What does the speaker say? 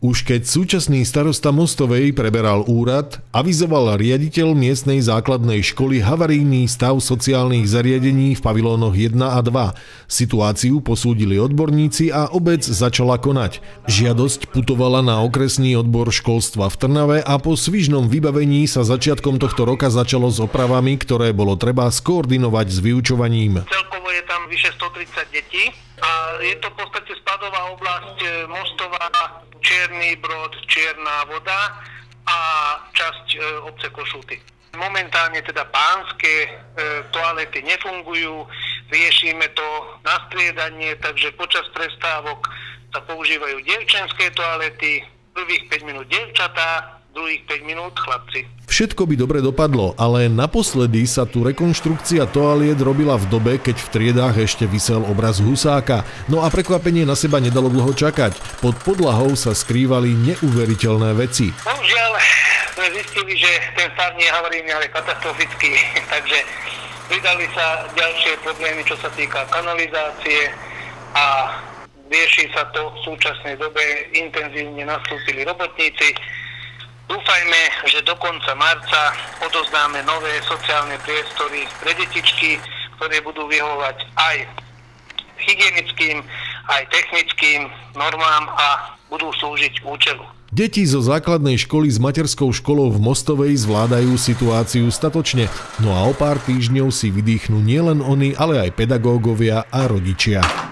Už keď súčasný starosta Mostovej preberal úrad, avizoval riaditeľ miestnej základnej školy havarijný stav sociálnych zariadení v pavilónoch 1 a 2. Situáciu posúdili odborníci a obec začala konať. Žiadosť putovala na okresný odbor školstva v Trnave a po svižnom vybavení sa začiatkom tohto roka začalo s opravami, ktoré bolo treba skoordinovať s vyučovaním. Celkovo je tam vyše 130 detí a je to v podstate spadová oblasť e, Mostová, Čierny Brod, Čierna voda a časť e, obce Košuty. Momentálne teda pánske e, toalety nefungujú, riešime to na striedanie, takže počas prestávok sa používajú devčenské toalety, prvých 5 minút devčatá, druhých 5 minút chlapci. Všetko by dobre dopadlo, ale naposledy sa tu rekonštrukcia toaliet robila v dobe, keď v triedách ešte vysel obraz Husáka. No a prekvapenie na seba nedalo dlho čakať. Pod podlahou sa skrývali neuveriteľné veci. Bohužiaľ sme zistili, že ten stav nie je havarijný, ale katastrofický, takže pridali sa ďalšie problémy, čo sa týka kanalizácie a rieši sa to v súčasnej dobe, intenzívne nastúpili robotníci, Dúfajme, že do konca marca odoznáme nové sociálne priestory pre detičky, ktoré budú vyhovať aj hygienickým, aj technickým normám a budú slúžiť účelu. Deti zo základnej školy s materskou školou v Mostovej zvládajú situáciu statočne, no a o pár týždňov si vydýchnú nielen oni, ale aj pedagógovia a rodičia.